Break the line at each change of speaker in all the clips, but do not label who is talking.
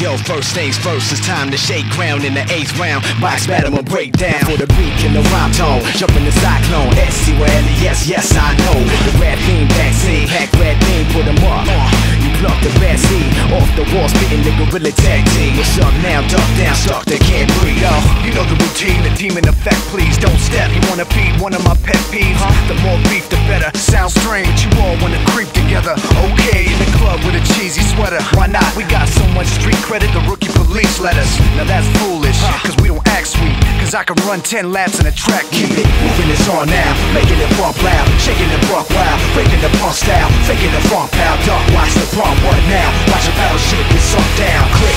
know first things first. It's time to shake ground in the eighth round. Box battle break down for the beat and the rhyme tone. Jump in the cyclone. S-C yes, yes, I know. The rap theme vaccine. Pack red theme, put them up. You pluck the bad seed off the wall, spitting the gorilla tag team. What's up now? Duck down, suck, they can't breathe.
Yo, you know the routine, the demon effect. Please don't step. You wanna feed one of my pet peeves? The more beef, the police let us. Now that's foolish, cause we don't act sweet. Cause I can run 10 laps in a track
Keep it moving, it's on now. Making it bump loud, shaking the buck wild, breaking the punk style, faking the funk pow. Duck, watch the prompt, what now? Watch a battle shit get sunk down. Click,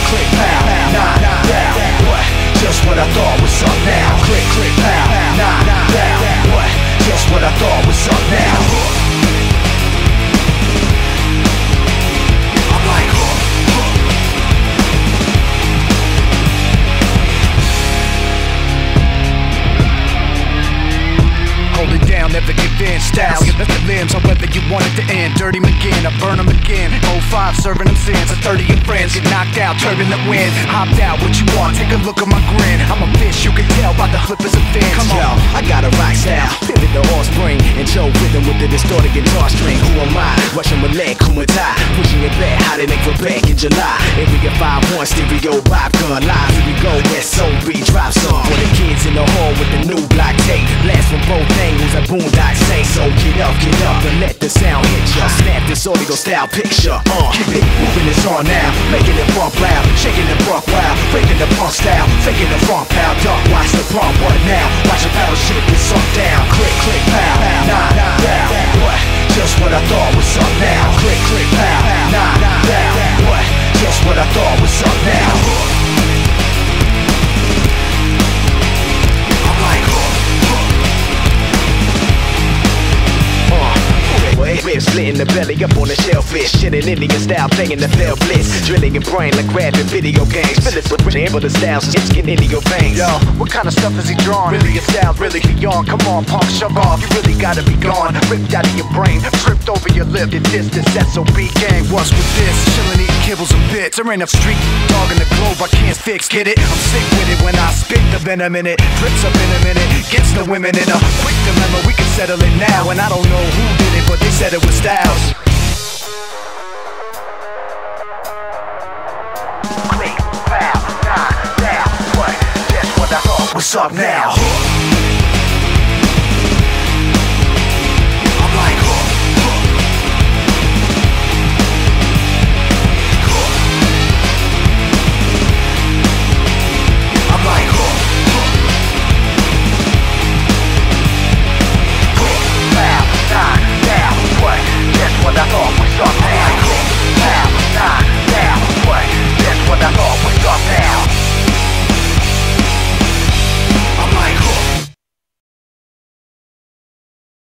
the however you want it to end. Dirty McGinn, I burn them again. 05, serving them sins. A 30 of friends get knocked out, turbulent the wind. Hopped out, what you want? Take a look at my grin. I'm a fish, you can tell by the flippers of fins. Come
Yo,
on.
I got a rock style, pivot the offspring, and Joe rhythm with the distorted guitar string. Who am I? Russian Malay, Kumatai, pushing it back, how they make for back in July. And we get 5-1 stereo, Bob gun live. Here we go, SOB drop song. For the kids in the hall with the new block tape, blast from both angles, a boondock say. So get up, get up, Snap style picture, uh. Keep it moving, it's on now, making it bump loud, shaking the buck wild, breaking the punk style, faking the funk pow. Duck, watch the prompt, what now? Watch a battle shit get sunk down. Click, click, pow, nah, down. What? Just what I thought was up now. Splitting the belly up on the shellfish. Shitting Indian style, playing the fell blitz. Drilling your brain like grabbing video games. Fill it with but the styles, it's getting into your veins.
Yo, what kind of stuff is he drawing? Really, it sounds really beyond. Come on, punk, shove off. You really gotta be gone. Ripped out of your brain, tripped over your lip. The distance, SOB gang. What's with this? Chillin', eating kibbles and bits. There ain't a street dog in the globe I can't fix. Get it? I'm sick with it when I spit the venom in it. Drips up in a minute, gets the women in a quick dilemma. We can settle it now, and I don't know who did it, but they said it was Styles. Click, pow, nah, down, what? That's what I thought was up now.